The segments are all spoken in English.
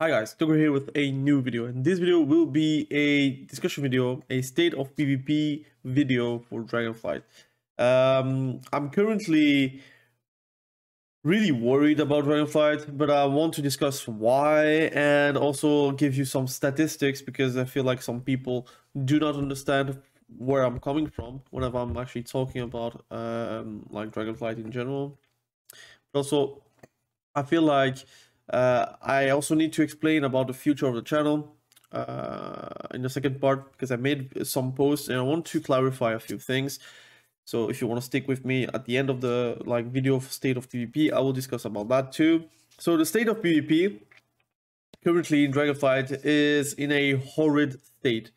Hi guys, Tucker here with a new video and this video will be a discussion video, a state of PvP video for Dragonflight. Um, I'm currently really worried about Dragonflight, but I want to discuss why and also give you some statistics because I feel like some people do not understand where I'm coming from whenever I'm actually talking about um, like Dragonflight in general. But also, I feel like uh, I also need to explain about the future of the channel uh, in the second part because I made some posts and I want to clarify a few things. So if you want to stick with me at the end of the like video of state of PvP, I will discuss about that too. So the state of PvP currently in Dragonflight is in a horrid state.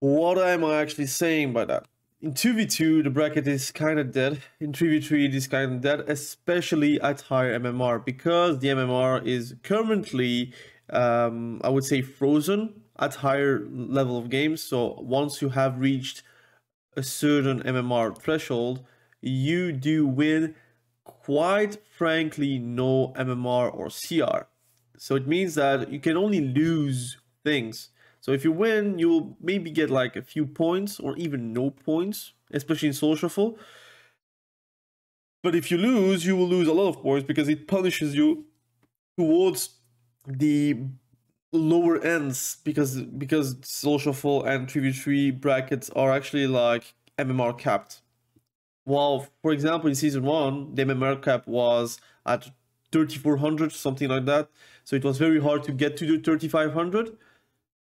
What am I actually saying by that? In 2v2 the bracket is kind of dead. In 3v3 it is kind of dead especially at higher mmr because the mmr is currently um, i would say frozen at higher level of games. So once you have reached a certain mmr threshold you do win quite frankly no mmr or cr so it means that you can only lose things so if you win, you will maybe get like a few points or even no points, especially in Solo Shuffle. But if you lose, you will lose a lot of points because it punishes you towards the lower ends because because Solo Shuffle and 3v3 brackets are actually like MMR capped. While, for example, in season one, the MMR cap was at 3400, something like that. So it was very hard to get to the 3500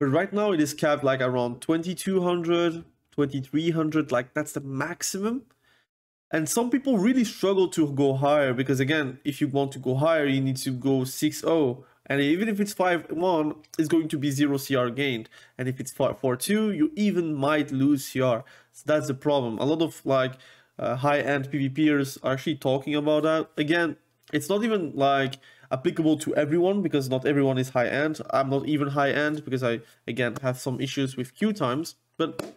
but right now it is capped like around 2200, 2300, like that's the maximum. And some people really struggle to go higher because again, if you want to go higher, you need to go 6-0. And even if it's 5-1, it's going to be 0 CR gained. And if it's 4-2, you even might lose CR. So that's the problem. A lot of like uh, high-end PvPers are actually talking about that. Again, it's not even like applicable to everyone because not everyone is high end. I'm not even high end because I, again, have some issues with queue times, but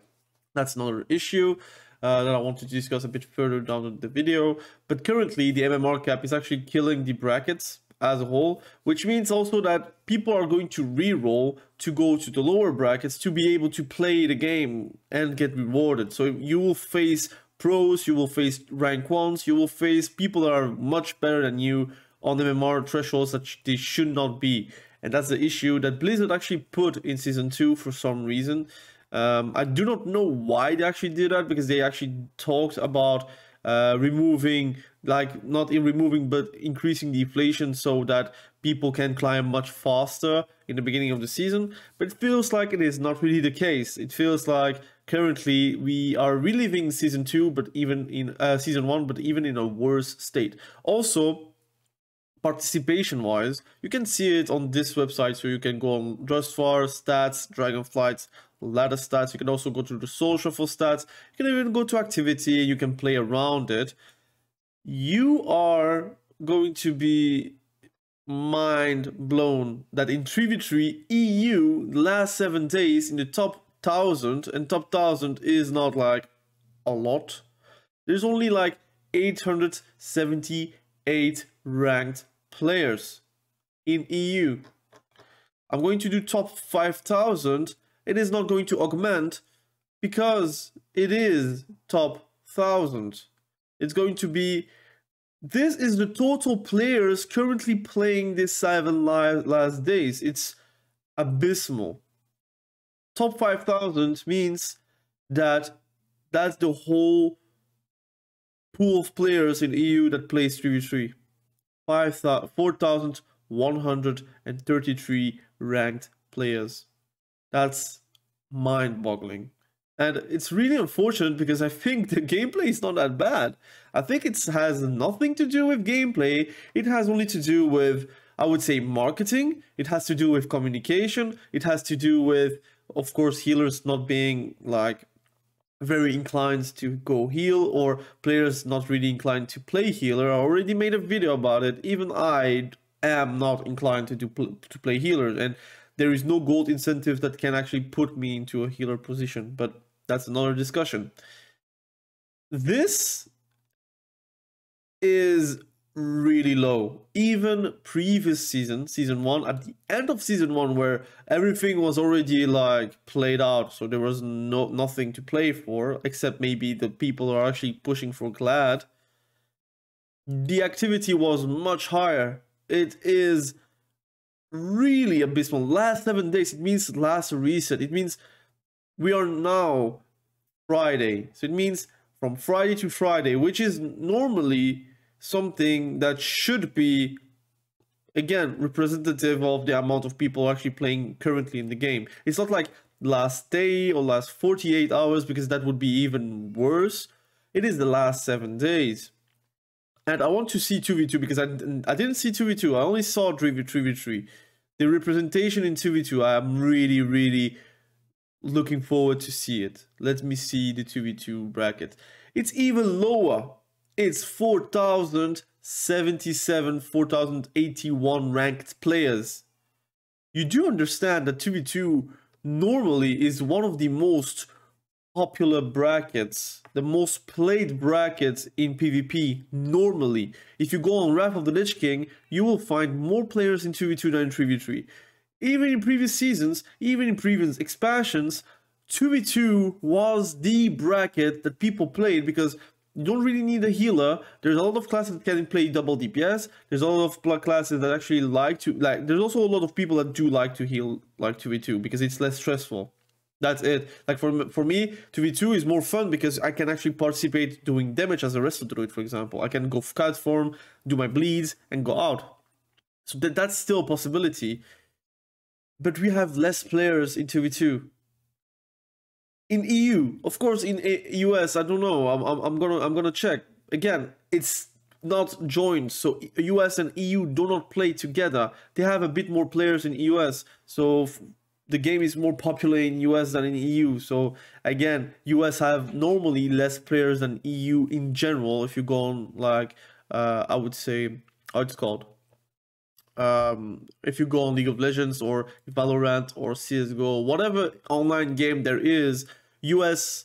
that's another issue. Uh, that I want to discuss a bit further down in the video. But currently, the MMR cap is actually killing the brackets as a whole, which means also that people are going to re-roll to go to the lower brackets to be able to play the game and get rewarded. So you will face pros, you will face rank ones, you will face people that are much better than you on the MMR thresholds that they should not be. And that's the issue that Blizzard actually put in Season 2 for some reason. Um, I do not know why they actually did that because they actually talked about uh, removing, like not in removing, but increasing the inflation so that people can climb much faster in the beginning of the season. But it feels like it is not really the case. It feels like currently we are reliving season two, but even in uh, season one, but even in a worse state. Also, participation wise, you can see it on this website. So you can go on Drustvar, stats, Dragonflights, ladder stats. You can also go to the solo Shuffle stats. You can even go to activity. You can play around it. You are going to be mind blown that in 3v3 EU last seven days in the top thousand and top thousand is not like a lot. There's only like 878 ranked players in EU. I'm going to do top 5000. It is not going to augment because it is top 1000. It's going to be this is the total players currently playing this seven last days. It's abysmal. Top 5000 means that that's the whole pool of players in EU that plays 3v3. 4,133 ranked players. That's mind boggling. And it's really unfortunate because I think the gameplay is not that bad. I think it has nothing to do with gameplay. It has only to do with, I would say, marketing. It has to do with communication. It has to do with, of course, healers not being like very inclined to go heal or players not really inclined to play healer. I already made a video about it. Even I am not inclined to do to play healer and there is no gold incentive that can actually put me into a healer position, but that's another discussion. This is really low. Even previous season, season one, at the end of season one, where everything was already like played out, so there was no nothing to play for except maybe the people who are actually pushing for Glad. The activity was much higher. It is really abysmal. Last seven days, it means last reset. It means we are now Friday. So it means from Friday to Friday, which is normally something that should be again representative of the amount of people actually playing currently in the game. It's not like last day or last 48 hours because that would be even worse. It is the last 7 days. And I want to see 2v2 because I, I didn't see 2v2. I only saw 3v3v3. The representation in 2v2, I am really, really looking forward to see it. Let me see the 2v2 bracket. It's even lower it's 4,077, 4,081 ranked players. You do understand that 2v2 normally is one of the most popular brackets, the most played brackets in PvP normally. If you go on Wrath of the Lich King, you will find more players in 2v2 than in 3v3. Even in previous seasons, even in previous expansions, 2v2 was the bracket that people played because you don't really need a healer. There's a lot of classes that can play double DPS. There's a lot of classes that actually like to like. There's also a lot of people that do like to heal like two v two because it's less stressful. That's it. Like for for me, two v two is more fun because I can actually participate doing damage as a Resto Druid, for example. I can go scout form, do my bleeds, and go out. So that that's still a possibility. But we have less players in two v two in EU, of course, in US, I don't know. I'm, I'm, I'm gonna I'm gonna check again. It's not joined, so US and EU do not play together. They have a bit more players in US, so the game is more popular in US than in EU. So again, US have normally less players than EU in general. If you go on like uh, I would say how it's called. Um, if you go on League of Legends or Valorant or CSGO, whatever online game there is, US,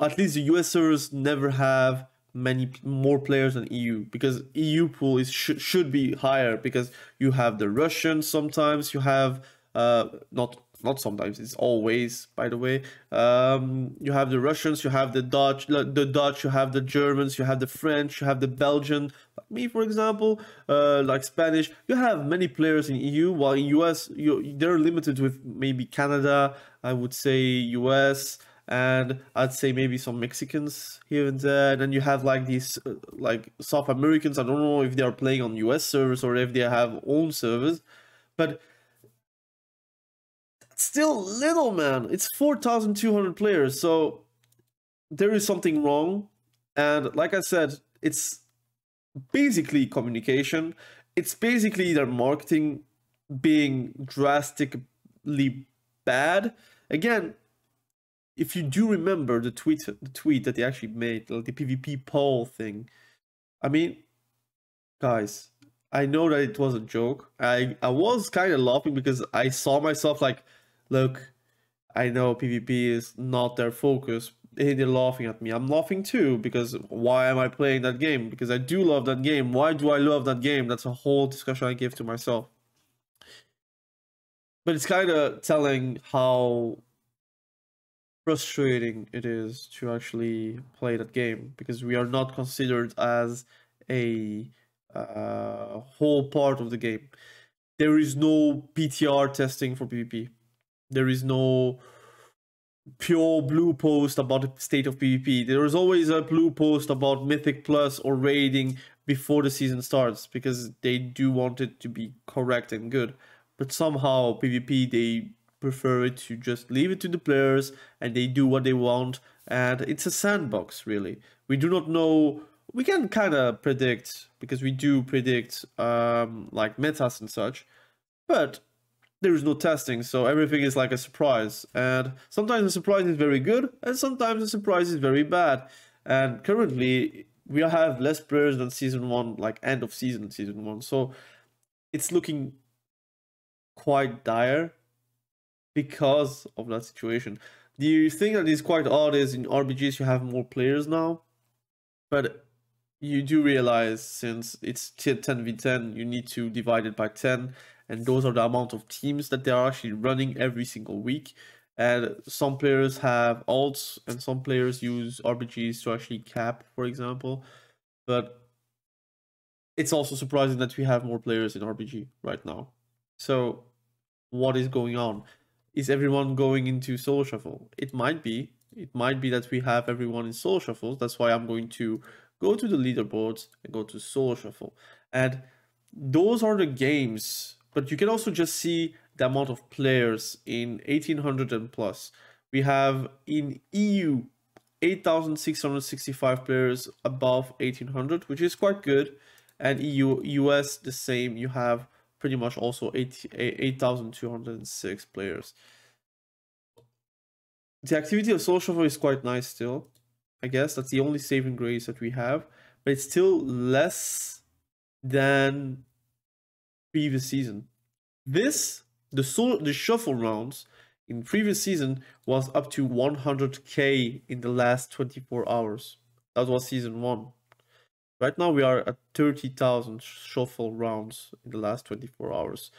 at least the US servers never have many more players than EU because EU pool is sh- should be higher because you have the Russians sometimes you have uh not not sometimes it's always by the way um you have the Russians you have the Dutch the Dutch you have the Germans you have the French you have the Belgian like me for example uh like Spanish you have many players in EU while in US you they're limited with maybe Canada I would say US and I'd say maybe some Mexicans here and there. And then you have like these uh, like South Americans. I don't know if they are playing on US servers or if they have own servers, but still little man. It's four thousand two hundred players, so there is something wrong. And like I said, it's basically communication. It's basically their marketing being drastically bad. Again, if you do remember the tweet the tweet that they actually made, like the PvP poll thing, I mean, guys, I know that it was a joke. I I was kind of laughing because I saw myself like, look, I know PvP is not their focus. They're laughing at me. I'm laughing too because why am I playing that game? Because I do love that game. Why do I love that game? That's a whole discussion I give to myself. But it's kind of telling how frustrating it is to actually play that game because we are not considered as a uh, whole part of the game. There is no PTR testing for PvP. There is no pure blue post about the state of PvP. There is always a blue post about Mythic Plus or raiding before the season starts because they do want it to be correct and good. But somehow PvP they prefer it to just leave it to the players and they do what they want and it's a sandbox really we do not know we can kind of predict because we do predict um, like metas and such but there is no testing so everything is like a surprise and sometimes the surprise is very good and sometimes the surprise is very bad and currently we have less players than season one like end of season season one so it's looking quite dire because of that situation. You think that quite odd is in RBGs you have more players now? But you do realize since it's 10v10, you need to divide it by 10, and those are the amount of teams that they are actually running every single week. And some players have alts, and some players use RBGs to actually cap, for example. But it's also surprising that we have more players in RBG right now. So, what is going on? Is everyone going into solo shuffle? It might be. It might be that we have everyone in solo shuffles. That's why I'm going to go to the leaderboards and go to solo shuffle. And those are the games, but you can also just see the amount of players in 1800 and plus. We have in EU 8,665 players above 1800, which is quite good. And EU US the same. You have pretty much also 8,206 8, players. The activity of social is quite nice still. I guess that's the only saving grace that we have, but it's still less than previous season. This the the shuffle rounds in previous season was up to 100k in the last 24 hours. That was season 1. Right now we are at 30,000 shuffle rounds in the last 24 hours.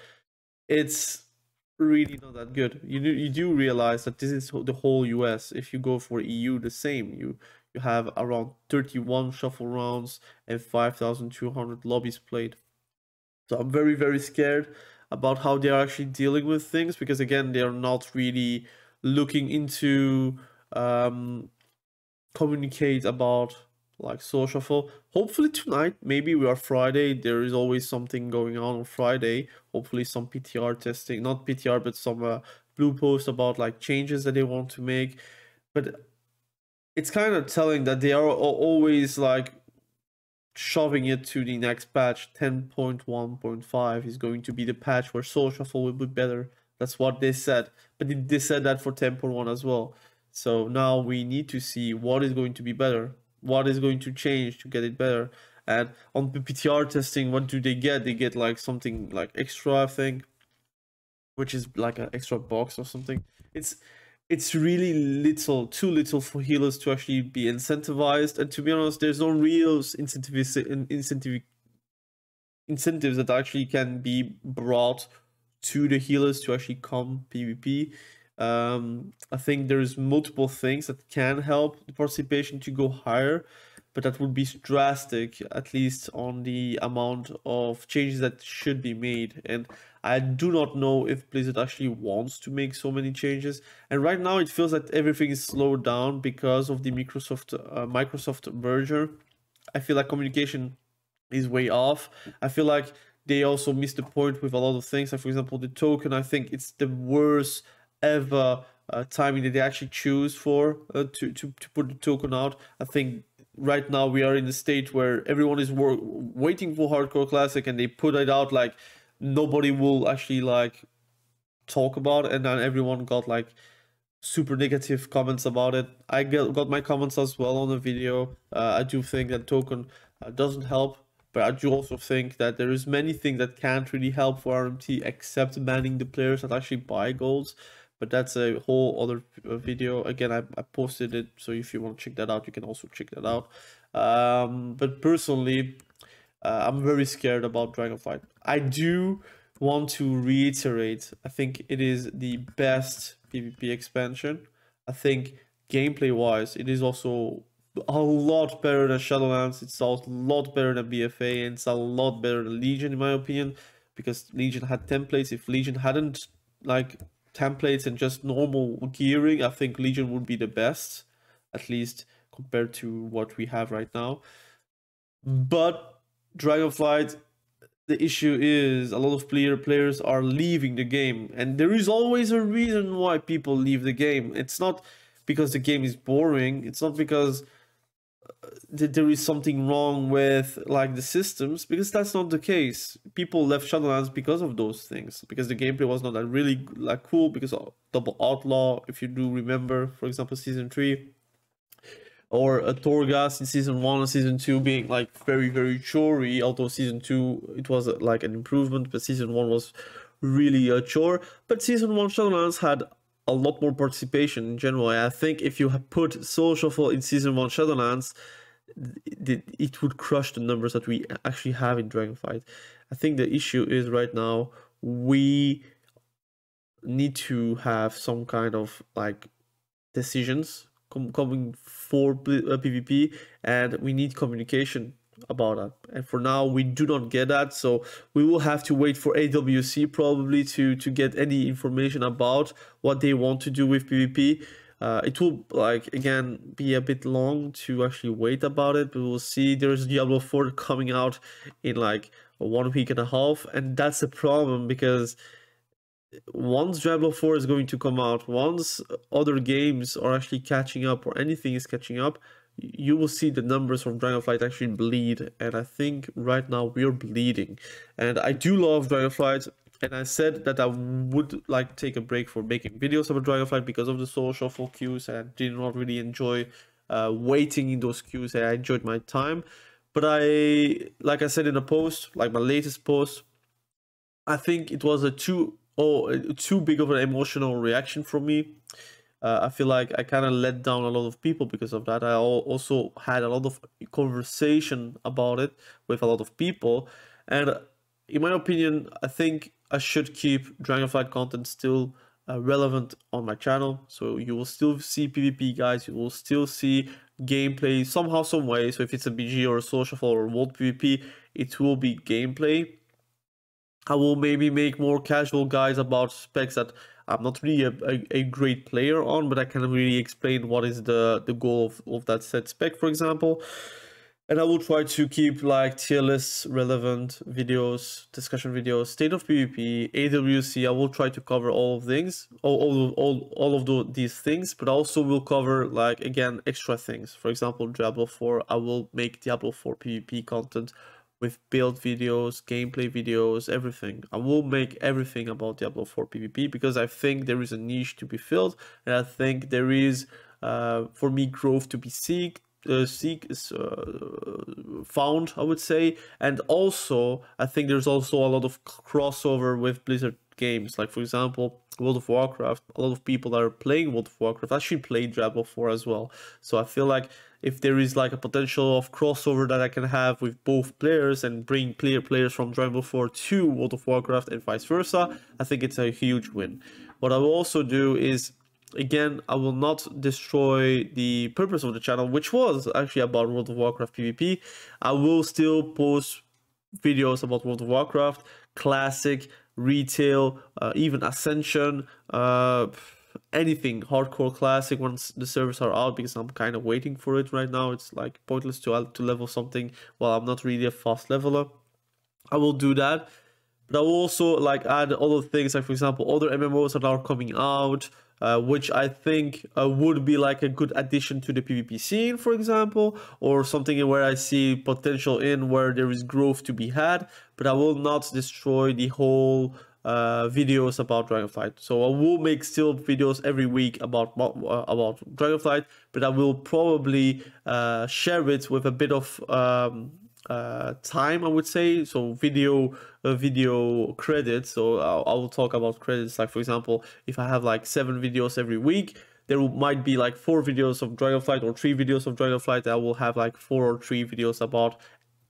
It's really not that good. You do, you do realize that this is the whole US. If you go for EU, the same. You you have around 31 shuffle rounds and 5,200 lobbies played. So I'm very very scared about how they are actually dealing with things because again they are not really looking into um, communicate about like shuffle. Hopefully tonight, maybe we are Friday. There is always something going on on Friday. Hopefully some PTR testing, not PTR, but some uh, blue post about like changes that they want to make. But it's kind of telling that they are always like shoving it to the next patch. 10.1.5 is going to be the patch where solo shuffle will be better. That's what they said. But they said that for 10.1 as well. So now we need to see what is going to be better what is going to change to get it better. And on PTR testing, what do they get? They get like something like extra, I think, which is like an extra box or something. It's it's really little, too little for healers to actually be incentivized. And to be honest, there's no real incentive incentive incentives that actually can be brought to the healers to actually come PvP. Um, I think there's multiple things that can help the participation to go higher, but that would be drastic, at least on the amount of changes that should be made. And I do not know if Blizzard actually wants to make so many changes. And right now, it feels that everything is slowed down because of the Microsoft uh, Microsoft merger. I feel like communication is way off. I feel like they also missed the point with a lot of things. Like for example, the token. I think it's the worst ever uh, timing that they actually choose for uh, to, to, to put the token out. I think right now we are in a state where everyone is wor- waiting for Hardcore Classic and they put it out like nobody will actually like talk about it and then everyone got like super negative comments about it. I get, got my comments as well on the video. Uh, I do think that token uh, doesn't help but I do also think that there is many things that can't really help for RMT except banning the players that actually buy golds but that's a whole other uh, video again I, I posted it so if you want to check that out you can also check that out um, but personally uh, i'm very scared about dragonflight. I do want to reiterate i think it is the best pvp expansion. I think gameplay wise it is also a lot better than shadowlands. It's a lot better than bfa and it's a lot better than legion in my opinion because legion had templates. If legion hadn't like templates and just normal gearing, I think Legion would be the best, at least compared to what we have right now. But Dragonflight, the issue is a lot of player players are leaving the game, and there is always a reason why people leave the game. It's not because the game is boring. It's not because uh, that there is something wrong with like the systems because that's not the case. People left Shadowlands because of those things because the gameplay was not that really like cool because of double outlaw. If you do remember, for example, season three or a Torghast in season one and season two being like very very chory. Although season two it was uh, like an improvement, but season one was really a chore. But season one Shadowlands had a lot more participation in general. I think if you put Soul in season one Shadowlands, it would crush the numbers that we actually have in Dragonflight. I think the issue is right now we need to have some kind of like decisions com- coming for PvP, uh, and we need communication about that. And for now, we do not get that, so we will have to wait for AWC probably to to get any information about what they want to do with PvP. Uh, it will like again be a bit long to actually wait about it, but we'll see. There's Diablo 4 coming out in like one week and a half, and that's a problem because once Diablo 4 is going to come out, once other games are actually catching up or anything is catching up, you will see the numbers from Dragonflight actually bleed. And I think right now we're bleeding. And I do love Dragonflight. And I said that I would like take a break for making videos about Dragonflight because of the social shuffle queues. And I did not really enjoy uh, waiting in those queues. And I enjoyed my time. But I, like I said in a post, like my latest post, I think it was a too oh too big of an emotional reaction from me. Uh, I feel like I kind of let down a lot of people because of that. I also had a lot of conversation about it with a lot of people, and in my opinion, I think I should keep Dragonflight content still uh, relevant on my channel. So you will still see PvP guys, you will still see gameplay somehow, some way. So if it's a BG or a social or world PvP, it will be gameplay. I will maybe make more casual guys about specs that I'm not really a, a, a, great player on, but I can really explain what is the, the goal of, of that set spec, for example. And I will try to keep like tier relevant videos, discussion videos, state of PvP, AWC. I will try to cover all of things, all, all, all, all of the, these things, but also will cover like, again, extra things. For example, Diablo 4, I will make Diablo 4 PvP content with build videos, gameplay videos, everything. I will make everything about Diablo 4 PvP because I think there is a niche to be filled and I think there is, uh, for me, growth to be seeked uh, seek is uh, found i would say and also i think there's also a lot of crossover with blizzard games like for example world of warcraft. A lot of people that are playing world of warcraft actually played diablo 4 as well. So i feel like if there is like a potential of crossover that i can have with both players and bring player players from diablo 4 to world of warcraft and vice versa i think it's a huge win. What i will also do is again, I will not destroy the purpose of the channel, which was actually about World of Warcraft PvP. I will still post videos about World of Warcraft, classic, retail, uh, even Ascension, uh, anything hardcore classic once the servers are out because I'm kind of waiting for it right now. It's like pointless to, to level something while I'm not really a fast leveler. I will do that. But I will also like add other things like for example other MMOs that are coming out uh, which I think uh, would be like a good addition to the PvP scene, for example, or something where I see potential in where there is growth to be had, but I will not destroy the whole uh, videos about Dragonflight. So I will make still videos every week about uh, about Dragonflight, but I will probably uh, share it with a bit of um, uh, time, I would say. So video uh, video credits. So I'll, I will talk about credits. Like for example, if I have like seven videos every week, there might be like four videos of Dragonflight or three videos of Dragonflight. I will have like four or three videos about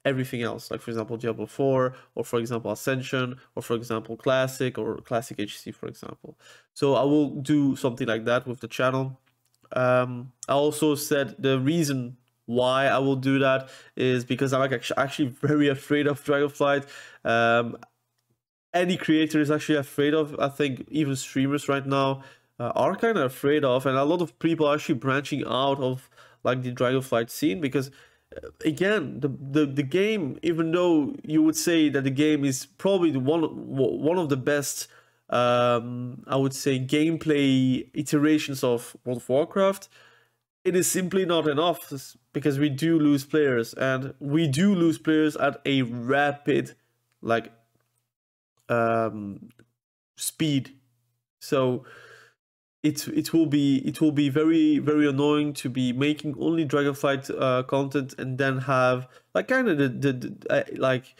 everything else like for example diablo 4 or for example ascension or for example classic or classic hc for example so i will do something like that with the channel um, i also said the reason why I will do that is because I'm actually very afraid of Dragonflight. Um, any creator is actually afraid of. I think even streamers right now uh, are kind of afraid of, and a lot of people are actually branching out of like the Dragonflight scene because uh, again the, the the game even though you would say that the game is probably one one of the best um i would say gameplay iterations of world of warcraft it is simply not enough because we do lose players and we do lose players at a rapid like um speed. So it it will be it will be very very annoying to be making only dragonflight uh, content and then have like kind of the, the, the uh, like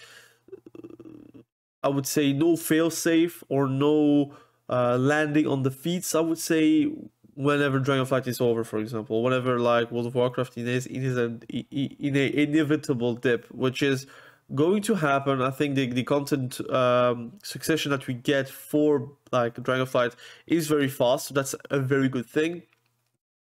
i would say no fail safe or no uh, landing on the feats i would say whenever Dragonflight is over, for example, whenever like World of Warcraft is in is an in a inevitable dip, which is going to happen. I think the the content um, succession that we get for like Dragonflight is very fast. So that's a very good thing.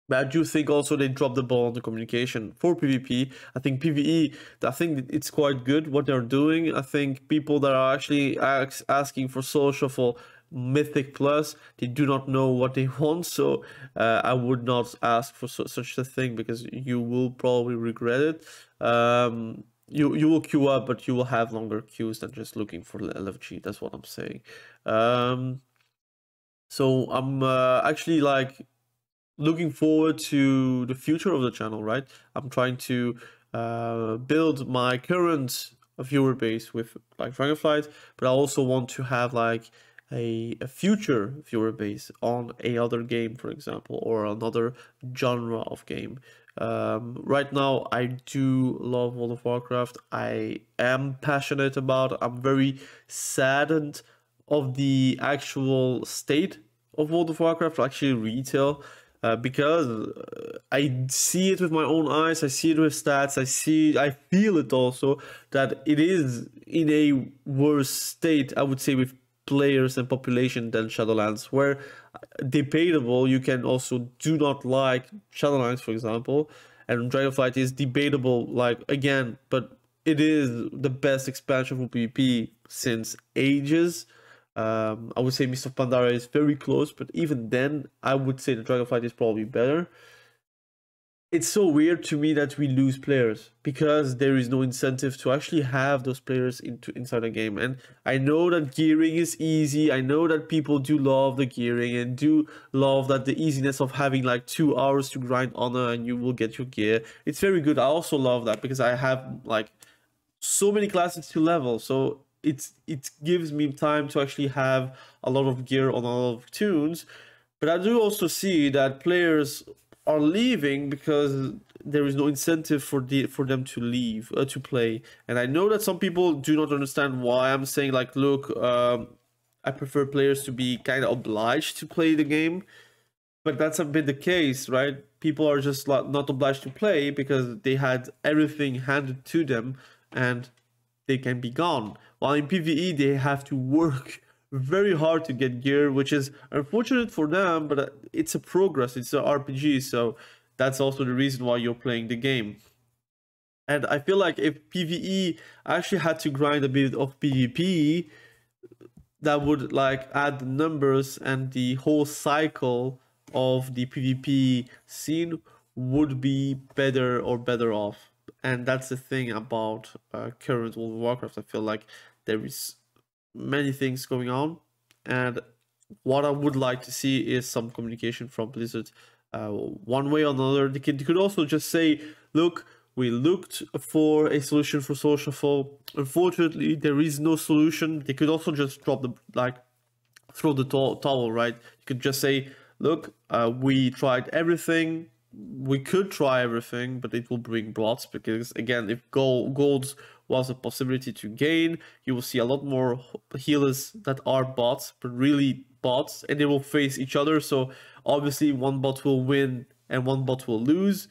But I do think also they dropped the ball on the communication for PvP. I think PvE, I think it's quite good what they're doing. I think people that are actually asking for social for Mythic Plus, they do not know what they want. So uh, I would not ask for su such a thing because you will probably regret it. Um, you you will queue up, but you will have longer queues than just looking for LFG. That's what I'm saying. Um, so I'm uh, actually like looking forward to the future of the channel. Right, I'm trying to uh, build my current viewer base with like Dragonflight, but I also want to have like a, a future viewer base on a other game, for example, or another genre of game. Um, right now, I do love World of Warcraft. I am passionate about. I'm very saddened of the actual state of World of Warcraft, actually retail, uh, because uh, I see it with my own eyes. I see it with stats. I see, I feel it also that it is in a worse state. I would say with players and population than Shadowlands, where debatable you can also do not like Shadowlands, for example, and Dragonflight is debatable, like again, but it is the best expansion for PvP since ages. Um, I would say Mists of Pandaria is very close, but even then, I would say the Dragonflight is probably better it's so weird to me that we lose players because there is no incentive to actually have those players into inside the game. And i know that gearing is easy. I know that people do love the gearing and do love that the easiness of having like two hours to grind honor and you will get your gear. It's very good. I also love that because i have like so many classes to level. So it's it gives me time to actually have a lot of gear on a lot of toons. But i do also see that players are leaving because there is no incentive for the for them to leave uh, to play. And i know that some people do not understand why i'm saying like look um, i prefer players to be kind of obliged to play the game. But that's a bit the case right? People are just not obliged to play because they had everything handed to them and they can be gone. While in pve they have to work very hard to get gear, which is unfortunate for them, but uh, it's a progress, it's an RPG, so that's also the reason why you're playing the game. And I feel like if PvE actually had to grind a bit of PvP, that would like add the numbers and the whole cycle of the PvP scene would be better or better off. And that's the thing about uh, current World of Warcraft. I feel like there is many things going on and what I would like to see is some communication from Blizzard uh, one way or another. They could, they could also just say, look, we looked for a solution for Solo Shuffle. Unfortunately, there is no solution. They could also just drop the, like, throw the towel, right? You could just say, look, uh, we tried everything. We could try everything, but it will bring bots because, again, if gold, golds was a possibility to gain. You will see a lot more healers that are bots, but really bots, and they will face each other. So obviously one bot will win and one bot will lose.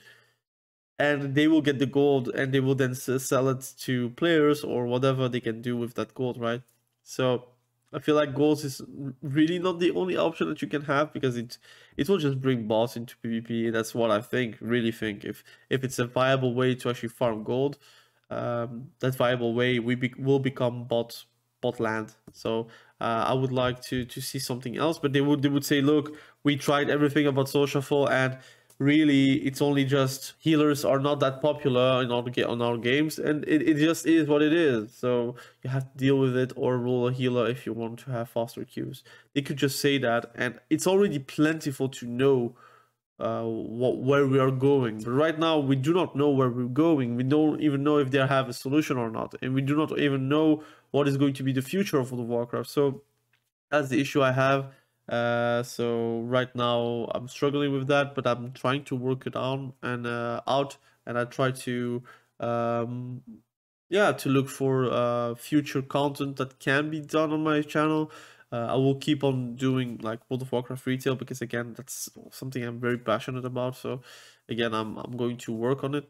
And they will get the gold and they will then sell it to players or whatever they can do with that gold, right? So I feel like gold is really not the only option that you can have because it it will just bring bots into PvP. That's what I think, really think. If if it's a viable way to actually farm gold, um, that viable way, we be will become bot bot land. So uh, I would like to to see something else. But they would they would say, look, we tried everything about social Solo Shuffle, and really it's only just healers are not that popular in our on our games, and it, it just is what it is. So you have to deal with it or roll a healer if you want to have faster queues. They could just say that, and it's already plentiful to know uh, what, where we are going. But right now, we do not know where we're going. We don't even know if they have a solution or not, and we do not even know what is going to be the future of World of Warcraft. So that's the issue I have. Uh, so right now, I'm struggling with that, but I'm trying to work it on and uh, out, and I try to. Um, yeah, to look for uh, future content that can be done on my channel Uh, I will keep on doing like World of Warcraft retail because again, that's something I'm very passionate about. So again, I'm I'm going to work on it.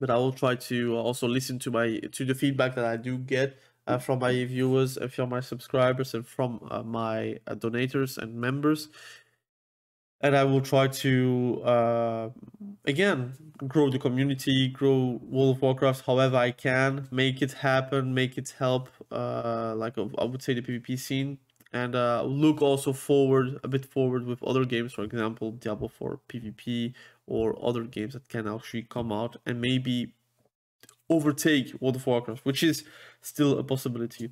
But I will try to also listen to my to the feedback that I do get uh, from my viewers and from my subscribers and from uh, my uh, donators and members and I will try to uh, again grow the community, grow World of Warcraft however I can, make it happen, make it help, uh, like I would say the PvP scene, and uh, look also forward a bit forward with other games, for example Diablo 4 PvP or other games that can actually come out and maybe overtake World of Warcraft, which is still a possibility.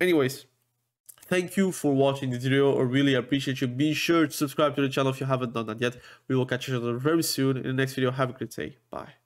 Anyways, Thank you for watching this video. I really appreciate you. Be sure to subscribe to the channel if you haven't done that yet. We will catch each other very soon in the next video. Have a great day. Bye.